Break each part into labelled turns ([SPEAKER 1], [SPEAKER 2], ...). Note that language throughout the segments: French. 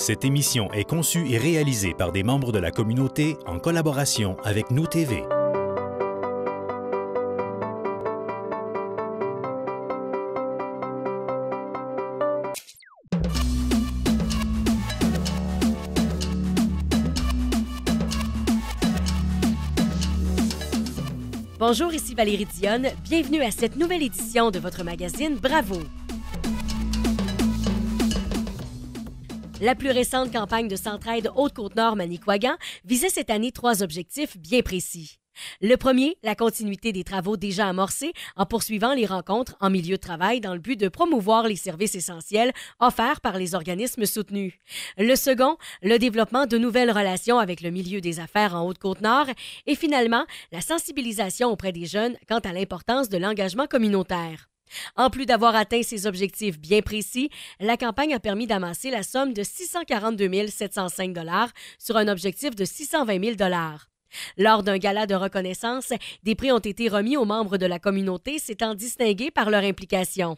[SPEAKER 1] Cette émission est conçue et réalisée par des membres de la communauté en collaboration avec Nous TV.
[SPEAKER 2] Bonjour, ici Valérie Dionne. Bienvenue à cette nouvelle édition de votre magazine Bravo. La plus récente campagne de Centraide Haute-Côte-Nord-Manicouagan visait cette année trois objectifs bien précis. Le premier, la continuité des travaux déjà amorcés en poursuivant les rencontres en milieu de travail dans le but de promouvoir les services essentiels offerts par les organismes soutenus. Le second, le développement de nouvelles relations avec le milieu des affaires en Haute-Côte-Nord et finalement, la sensibilisation auprès des jeunes quant à l'importance de l'engagement communautaire. En plus d'avoir atteint ses objectifs bien précis, la campagne a permis d'amasser la somme de 642 705 sur un objectif de 620 000 lors d'un gala de reconnaissance, des prix ont été remis aux membres de la communauté s'étant distingués par leur implication.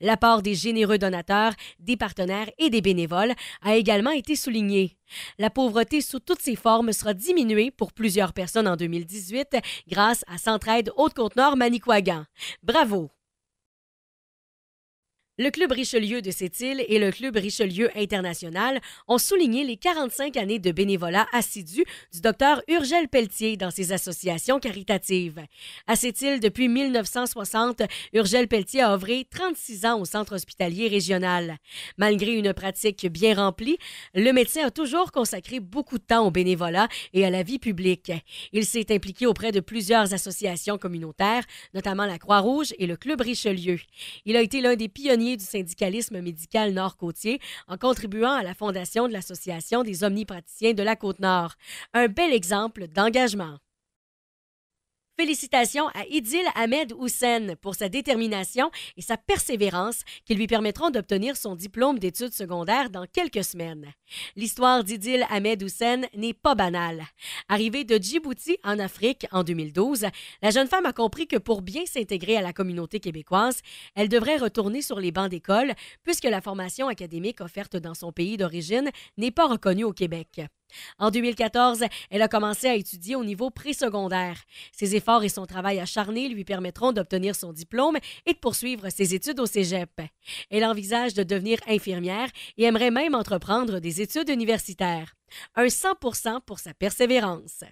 [SPEAKER 2] L'apport des généreux donateurs, des partenaires et des bénévoles a également été souligné. La pauvreté sous toutes ses formes sera diminuée pour plusieurs personnes en 2018 grâce à Centraide Haute-Côte-Nord Manicouagan. Bravo! Le Club Richelieu de Sept-Îles et le Club Richelieu International ont souligné les 45 années de bénévolat assidu du docteur Urgel Pelletier dans ses associations caritatives. À Sept-Îles, depuis 1960, Urgel Pelletier a œuvré 36 ans au centre hospitalier régional. Malgré une pratique bien remplie, le médecin a toujours consacré beaucoup de temps au bénévolat et à la vie publique. Il s'est impliqué auprès de plusieurs associations communautaires, notamment la Croix-Rouge et le Club Richelieu. Il a été l'un des pionniers du syndicalisme médical nord-côtier en contribuant à la fondation de l'Association des omnipraticiens de la Côte-Nord. Un bel exemple d'engagement. Félicitations à Idil Ahmed Houssen pour sa détermination et sa persévérance qui lui permettront d'obtenir son diplôme d'études secondaires dans quelques semaines. L'histoire d'Idil Ahmed Houssen n'est pas banale. Arrivée de Djibouti en Afrique en 2012, la jeune femme a compris que pour bien s'intégrer à la communauté québécoise, elle devrait retourner sur les bancs d'école puisque la formation académique offerte dans son pays d'origine n'est pas reconnue au Québec. En 2014, elle a commencé à étudier au niveau présecondaire. Ses efforts et son travail acharné lui permettront d'obtenir son diplôme et de poursuivre ses études au cégep. Elle envisage de devenir infirmière et aimerait même entreprendre des études universitaires. Un 100% pour sa persévérance.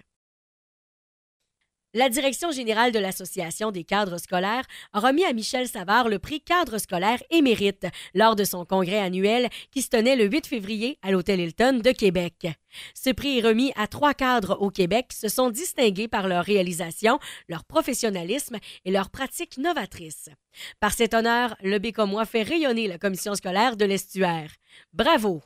[SPEAKER 2] La Direction générale de l'Association des cadres scolaires a remis à Michel Savard le prix cadre scolaire émérite lors de son congrès annuel qui se tenait le 8 février à l'Hôtel Hilton de Québec. Ce prix est remis à trois cadres au Québec qui se sont distingués par leur réalisation, leur professionnalisme et leur pratique novatrice. Par cet honneur, le Bécomois fait rayonner la commission scolaire de l'estuaire. Bravo!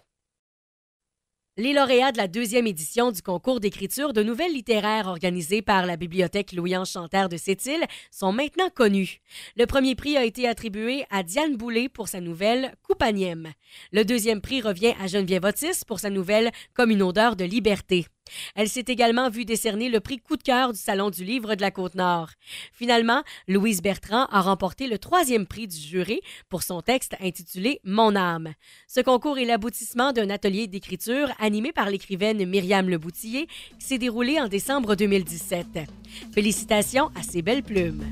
[SPEAKER 2] Les lauréats de la deuxième édition du concours d'écriture de nouvelles littéraires organisé par la Bibliothèque Louis-Ange de Sept-Îles sont maintenant connus. Le premier prix a été attribué à Diane Boulay pour sa nouvelle Coupanième. Le deuxième prix revient à Geneviève Otis pour sa nouvelle Comme une odeur de liberté. Elle s'est également vue décerner le prix coup de cœur du Salon du Livre de la Côte-Nord. Finalement, Louise Bertrand a remporté le troisième prix du jury pour son texte intitulé Mon âme. Ce concours est l'aboutissement d'un atelier d'écriture animé par l'écrivaine Myriam Leboutillier qui s'est déroulé en décembre 2017. Félicitations à ces belles plumes.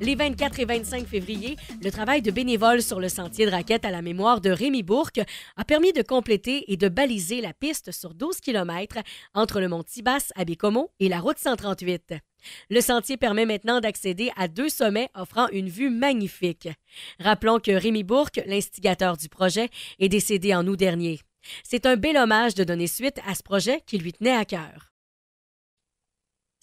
[SPEAKER 2] Les 24 et 25 février, le travail de bénévoles sur le sentier de raquette à la mémoire de Rémi Bourque a permis de compléter et de baliser la piste sur 12 km entre le mont Tibas à Bécomo et la route 138. Le sentier permet maintenant d'accéder à deux sommets offrant une vue magnifique. Rappelons que Rémi Bourque, l'instigateur du projet, est décédé en août dernier. C'est un bel hommage de donner suite à ce projet qui lui tenait à cœur.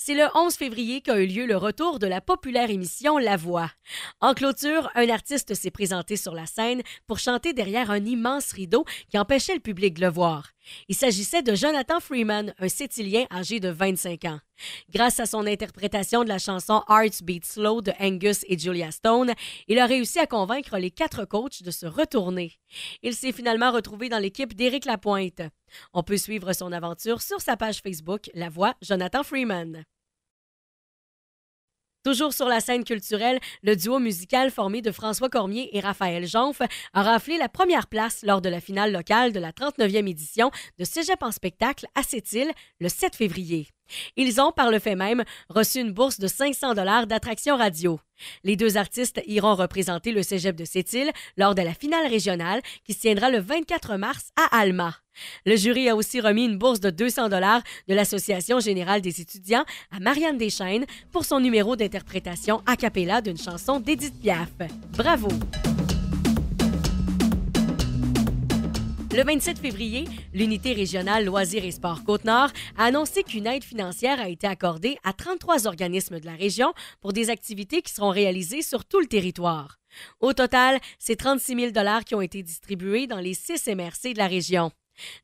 [SPEAKER 2] C'est le 11 février qu'a eu lieu le retour de la populaire émission La Voix. En clôture, un artiste s'est présenté sur la scène pour chanter derrière un immense rideau qui empêchait le public de le voir. Il s'agissait de Jonathan Freeman, un Sétilien âgé de 25 ans. Grâce à son interprétation de la chanson Hearts Beat Slow de Angus et Julia Stone, il a réussi à convaincre les quatre coachs de se retourner. Il s'est finalement retrouvé dans l'équipe d'Éric Lapointe. On peut suivre son aventure sur sa page Facebook La Voix Jonathan Freeman. Toujours sur la scène culturelle, le duo musical formé de François Cormier et Raphaël Jonf a raflé la première place lors de la finale locale de la 39e édition de Cégep en spectacle à Sept-Îles le 7 février. Ils ont, par le fait même, reçu une bourse de 500 dollars d'attraction radio. Les deux artistes iront représenter le cégep de Sept-Îles lors de la finale régionale qui se tiendra le 24 mars à Alma. Le jury a aussi remis une bourse de 200 dollars de l'Association générale des étudiants à Marianne Deschaines pour son numéro d'interprétation a cappella d'une chanson d'Edith Piaf. Bravo! Le 27 février, l'unité régionale Loisirs et Sports Côte-Nord a annoncé qu'une aide financière a été accordée à 33 organismes de la région pour des activités qui seront réalisées sur tout le territoire. Au total, c'est 36 000 qui ont été distribués dans les six MRC de la région.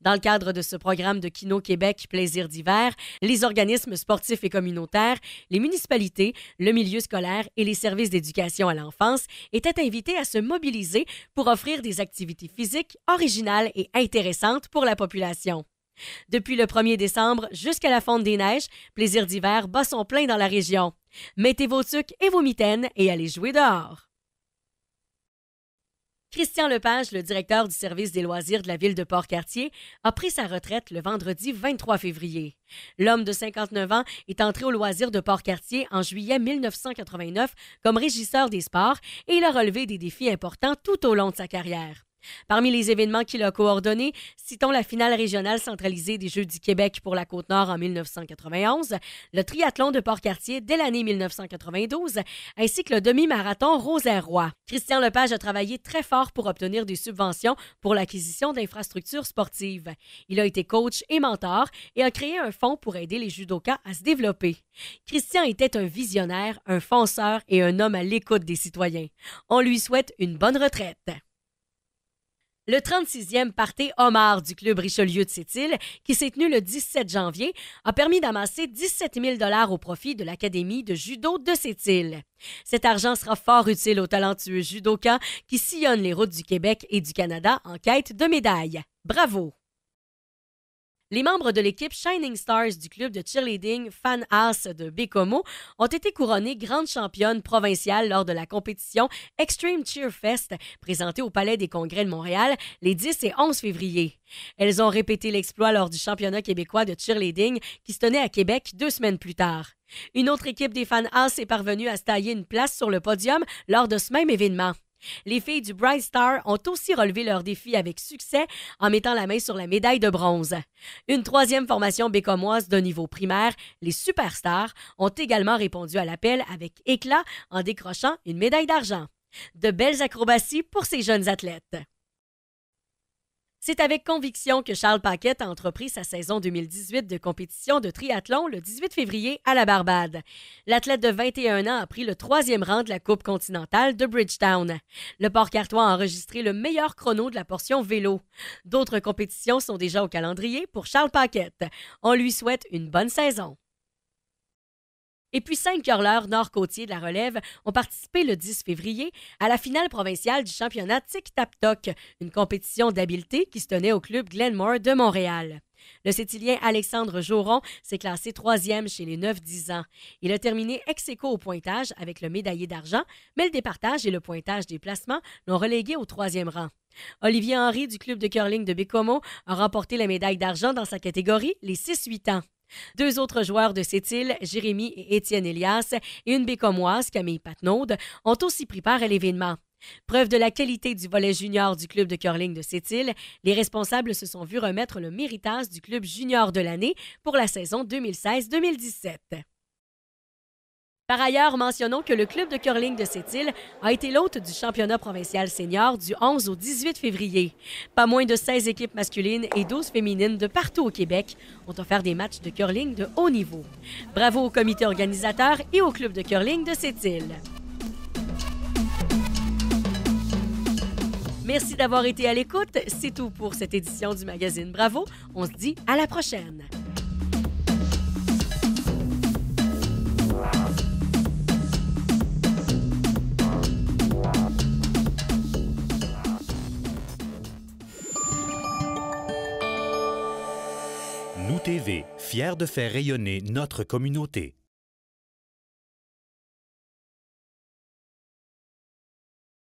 [SPEAKER 2] Dans le cadre de ce programme de Kino Québec Plaisir d'hiver, les organismes sportifs et communautaires, les municipalités, le milieu scolaire et les services d'éducation à l'enfance étaient invités à se mobiliser pour offrir des activités physiques originales et intéressantes pour la population. Depuis le 1er décembre jusqu'à la fonte des neiges, Plaisir d'hiver bat son plein dans la région. Mettez vos tucs et vos mitaines et allez jouer dehors. Christian Lepage, le directeur du service des loisirs de la ville de Port-Cartier, a pris sa retraite le vendredi 23 février. L'homme de 59 ans est entré au loisir de Port-Cartier en juillet 1989 comme régisseur des sports et il a relevé des défis importants tout au long de sa carrière. Parmi les événements qu'il a coordonnés, citons la finale régionale centralisée des Jeux du Québec pour la Côte-Nord en 1991, le triathlon de Port-Cartier dès l'année 1992, ainsi que le demi-marathon Rosaire-Roi. Christian Lepage a travaillé très fort pour obtenir des subventions pour l'acquisition d'infrastructures sportives. Il a été coach et mentor et a créé un fonds pour aider les judokas à se développer. Christian était un visionnaire, un fonceur et un homme à l'écoute des citoyens. On lui souhaite une bonne retraite. Le 36e party Omar du club Richelieu de Sept-Îles, qui s'est tenu le 17 janvier, a permis d'amasser 17 000 au profit de l'Académie de judo de Sept-Îles. Cet argent sera fort utile aux talentueux judokas qui sillonnent les routes du Québec et du Canada en quête de médailles. Bravo! Les membres de l'équipe Shining Stars du club de cheerleading Fan House de Bécomo ont été couronnés grandes championnes provinciales lors de la compétition Extreme Cheer Fest présentée au Palais des Congrès de Montréal les 10 et 11 février. Elles ont répété l'exploit lors du championnat québécois de cheerleading qui se tenait à Québec deux semaines plus tard. Une autre équipe des Fan House est parvenue à se tailler une place sur le podium lors de ce même événement. Les filles du Bright Star ont aussi relevé leur défi avec succès en mettant la main sur la médaille de bronze. Une troisième formation bécomoise de niveau primaire, les Superstars, ont également répondu à l'appel avec éclat en décrochant une médaille d'argent. De belles acrobaties pour ces jeunes athlètes. C'est avec conviction que Charles Paquette a entrepris sa saison 2018 de compétition de triathlon le 18 février à la Barbade. L'athlète de 21 ans a pris le troisième rang de la Coupe continentale de Bridgetown. Le Port-Cartois a enregistré le meilleur chrono de la portion vélo. D'autres compétitions sont déjà au calendrier pour Charles Paquette. On lui souhaite une bonne saison. Et puis cinq hurleurs nord-côtiers de la relève ont participé le 10 février à la finale provinciale du championnat Tic Tap Toc, une compétition d'habileté qui se tenait au club Glenmore de Montréal. Le Sétilien Alexandre Joron s'est classé troisième chez les 9-10 ans. Il a terminé ex aequo au pointage avec le médaillé d'argent, mais le départage et le pointage des placements l'ont relégué au troisième rang. Olivier Henry du club de curling de Bécomo a remporté la médaille d'argent dans sa catégorie les 6-8 ans. Deux autres joueurs de Sept-Îles, Jérémy et Étienne Elias, et une bécomoise, Camille Patnaud, ont aussi pris part à l'événement. Preuve de la qualité du volet junior du club de curling de Sept-Îles, les responsables se sont vus remettre le méritage du club junior de l'année pour la saison 2016-2017. Par ailleurs, mentionnons que le club de curling de Sept-Îles a été l'hôte du championnat provincial senior du 11 au 18 février. Pas moins de 16 équipes masculines et 12 féminines de partout au Québec ont offert des matchs de curling de haut niveau. Bravo au comité organisateur et au club de curling de Sept-Îles. Merci d'avoir été à l'écoute. C'est tout pour cette édition du magazine Bravo. On se dit à la prochaine.
[SPEAKER 1] TV, fiers de faire rayonner notre communauté.